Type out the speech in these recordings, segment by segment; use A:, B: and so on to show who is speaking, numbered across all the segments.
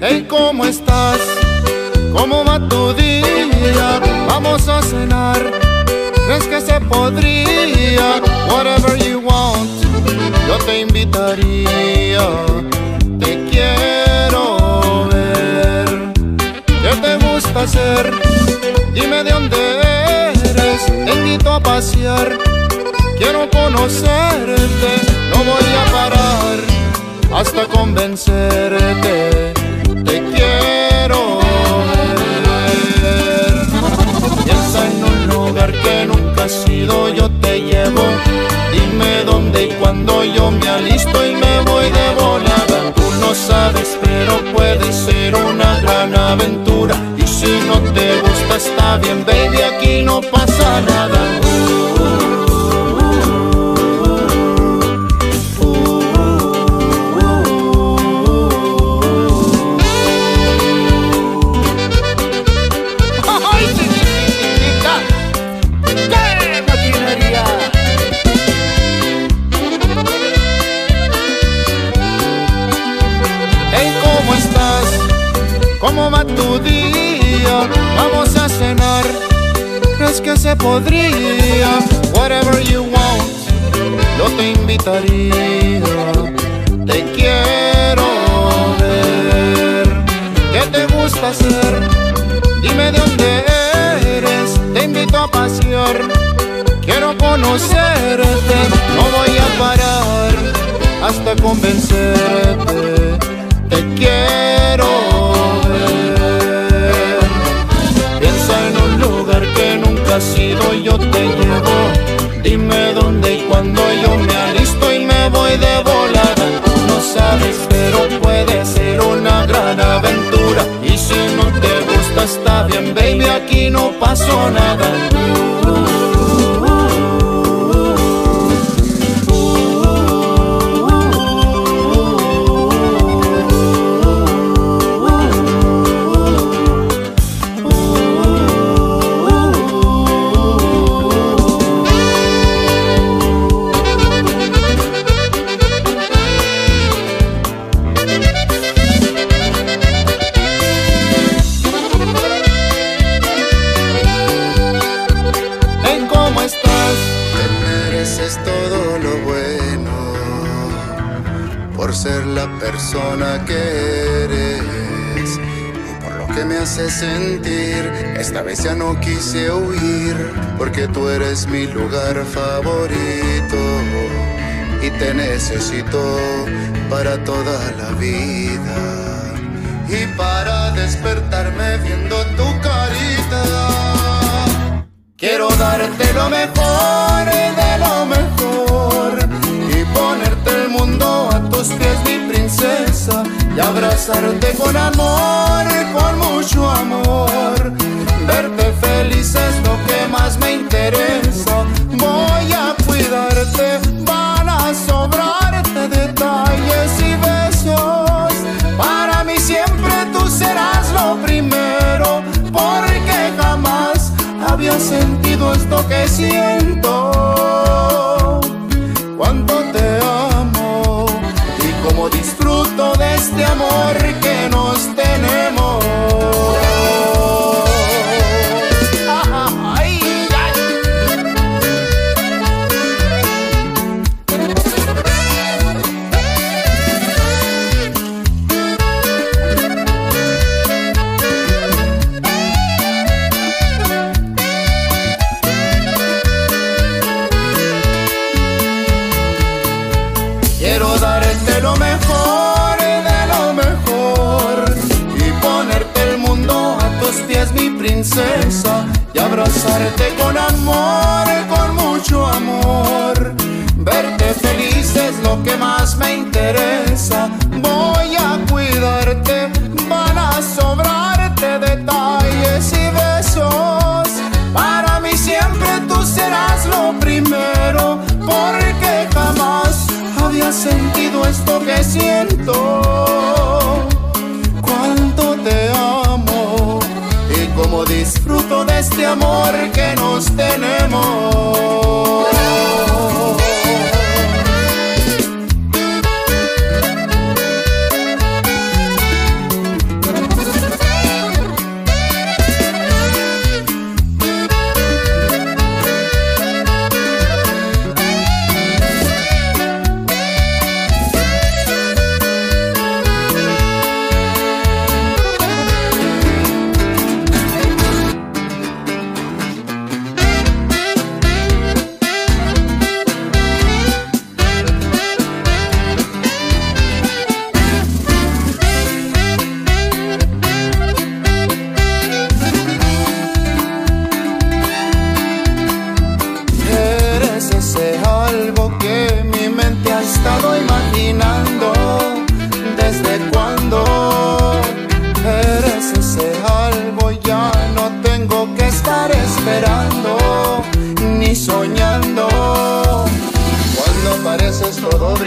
A: Hey, ¿cómo estás? ¿Cómo va tu día? Vamos a cenar. ¿Crees que se podría? Whatever you want, yo te invitaría. Te quiero ver. ¿Qué te gusta hacer? Dime de dónde eres. Te invito a pasear. Quiero conocerte. No voy a parar hasta convencerte bien, ¿Crees que se podría? Whatever you want, yo te invitaría. Te quiero ver. ¿Qué te gusta hacer? Dime de dónde eres. Te invito a pasear. Quiero conocerte. No voy a parar hasta convencerte. Te quiero no pasó nada. Quise huir porque tú eres mi lugar favorito. Y te necesito para toda la vida. Y para despertarme viendo tu carita. Quiero darte lo mejor de lo mejor. Y ponerte el mundo a tus pies, mi princesa, y abrazarte con amor, con mucho amor. Verte feliz es lo que más me interesa. Voy a cuidarte, van a sobrarte detalles y besos. Para mí siempre tú serás lo primero, porque jamás había sentido esto que siento. Abrazarte con amor, con mucho amor. Verte feliz es lo que más me interesa. Voy a cuidarte, van a sobrarte detalles y besos. Para mí siempre tú serás lo primero, porque jamás había sentido esto que siento. Amor que nos tenemos.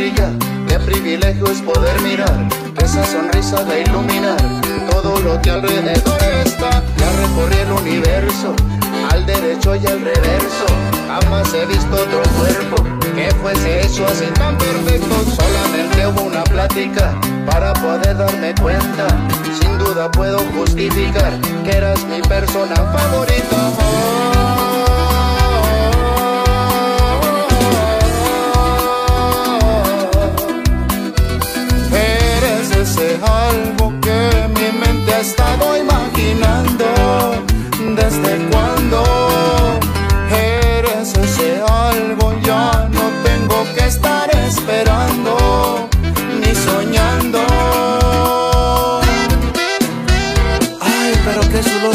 A: brillar. Qué privilegio es poder mirar, esa sonrisa de iluminar todo lo que alrededor está. Ya recorrí el universo, al derecho y al reverso. Jamás he visto otro cuerpo que fuese hecho así tan perfecto. Solamente hubo una plática para poder darme cuenta. Sin duda puedo justificar que eras mi persona favorita.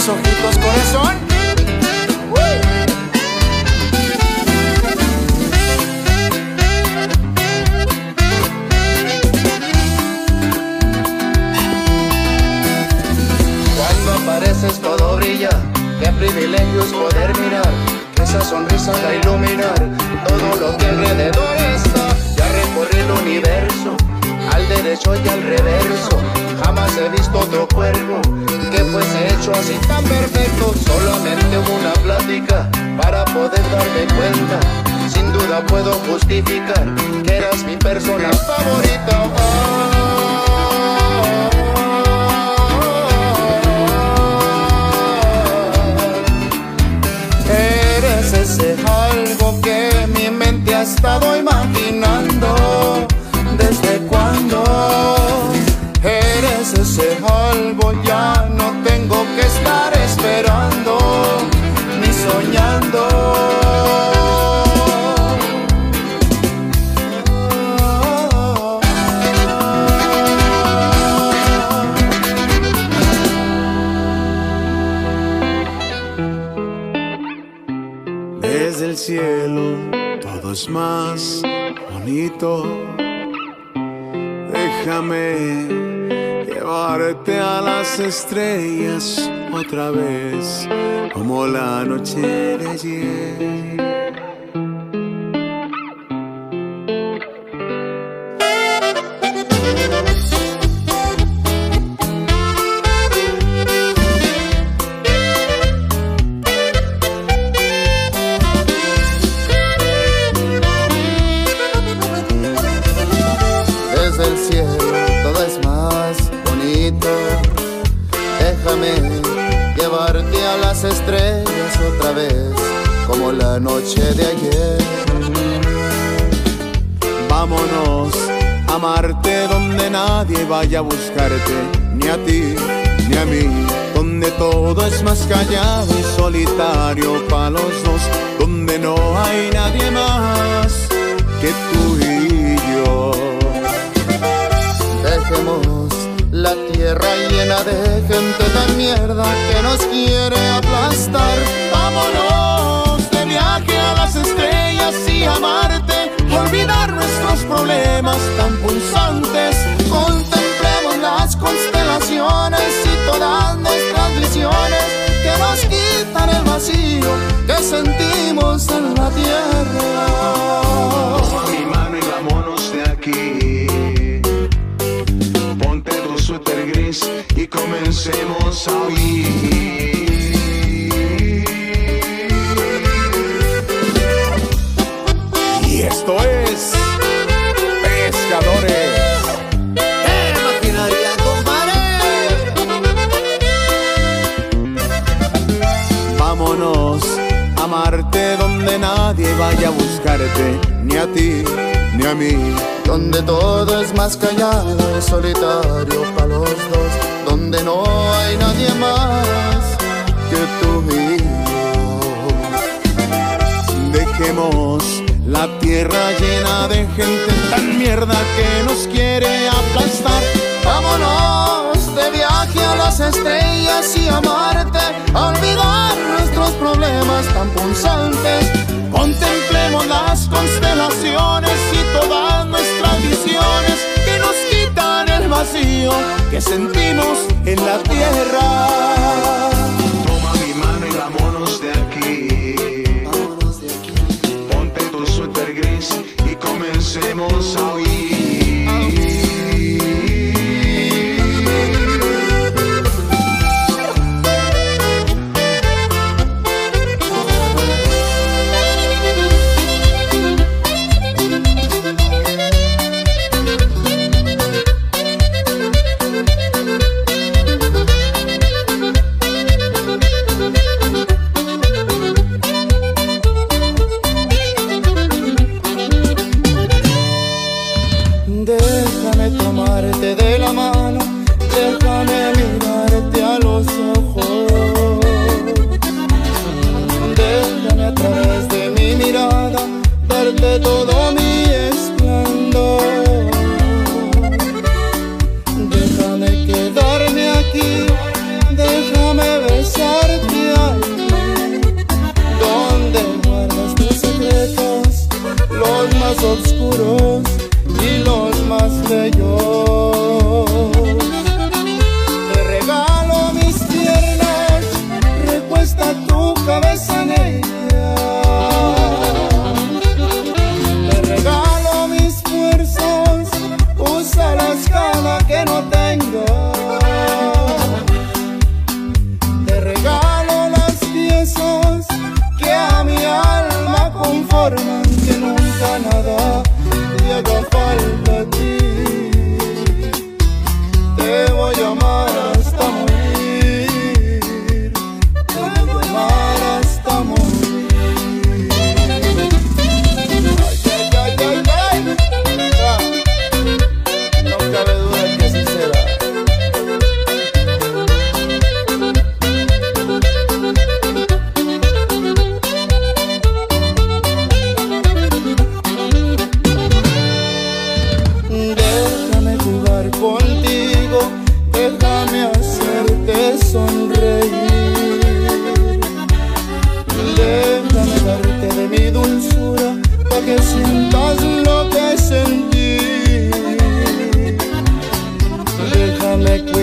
A: Ojitos, corazón.
B: Cielo todo es más bonito. Déjame llevarte a las estrellas otra vez, como la noche de ayer.
A: Noche de ayer.
B: Vámonos a amarte donde nadie vaya a buscarte, ni a ti ni a mí, donde todo es más callado y solitario para los dos, donde no hay nadie más que tú y yo.
A: Dejemos la tierra llena de gente tan mierda que nos quiere aplastar. Vámonos nuestros problemas tan pulsantes. Contemplemos las constelaciones y todas nuestras visiones que nos quitan el vacío que sentimos en la tierra.
B: Toma mi mano y vámonos de aquí. Ponte tu suéter gris y comencemos a huir. Esto es nadie vaya a buscarte, ni a ti, ni a mí.
A: Donde todo es más callado y solitario para los dos. Donde no hay nadie más que tú y
B: yo. Dejemos la tierra llena de gente tan mierda que nos quiere aplastar.
A: Vámonos de viaje a las estrellas y a olvidar nuestros problemas tan punzantes. Contemplemos las constelaciones y todas nuestras visiones que nos quitan el vacío que sentimos en la tierra.
B: y comencemos a oír.
A: está tu cabeza en ella.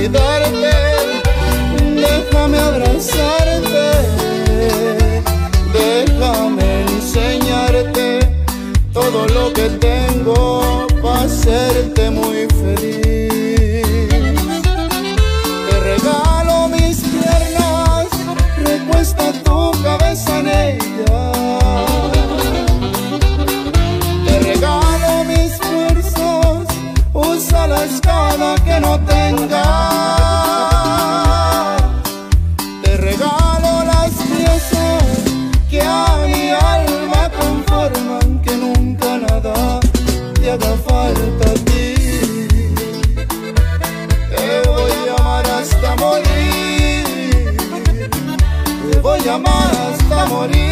A: Déjame hasta.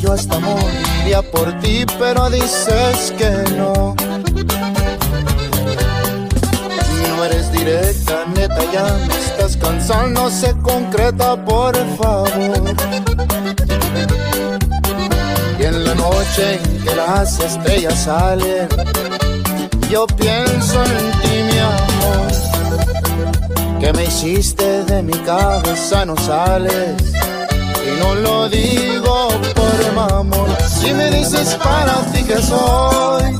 A: Yo hasta moriría por ti, pero dices que no. No eres directa, neta, ya me estás cansando, se concreta, por favor. Y en la noche que las estrellas salen, yo pienso en ti, mi amor. Que me hiciste de mi cabeza, no sales. Y no lo digo por mamón. Si me dices para ti que soy,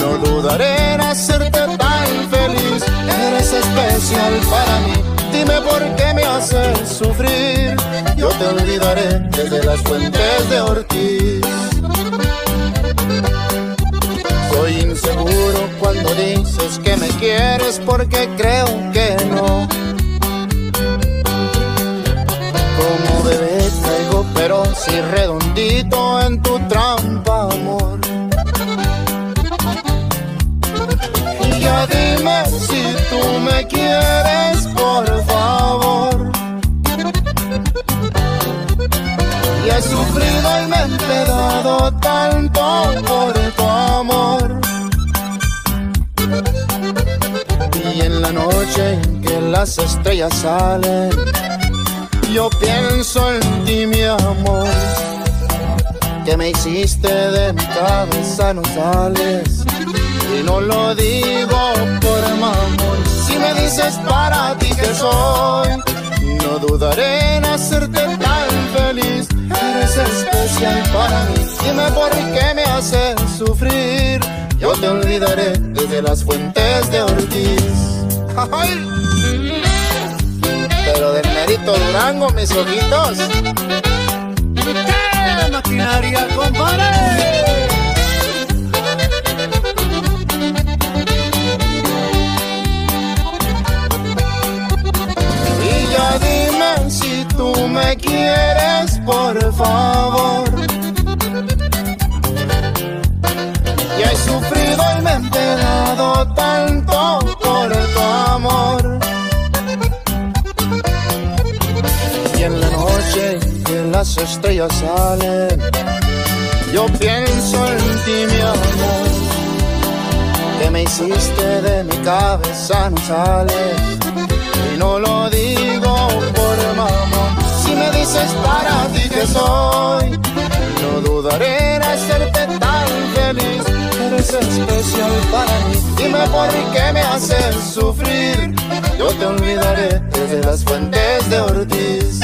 A: no dudaré en hacerte tan feliz. Eres especial para mí. Dime por qué me haces sufrir. Yo te olvidaré desde las fuentes de Ortiz. Soy inseguro cuando dices que me quieres porque creo que por tu amor. Y en la noche en que las estrellas salen, yo pienso en ti, mi amor. Que me hiciste de mi cabeza, no sales. Y no lo digo por mamón. Si me dices para ti que soy, no dudaré en hacerte tan feliz. Eres especial para mí. Dime por qué me haces sufrir. Yo te olvidaré desde las fuentes de Ortiz. Pero del merito Durango, mis ojitos. ¡Qué maquinaria, compadre! Tú me quieres, por favor. Ya he sufrido y me he enterado tanto por tu amor. Y en la noche que las estrellas salen, yo pienso en ti, mi amor. Que me hiciste de mi cabeza, no sales. Y no lo digo por mamón. Si me soy. No dudaré en hacerte tan feliz. Eres especial para mí. Dime por qué me haces sufrir. Yo te olvidaré desde las fuentes de Ortiz.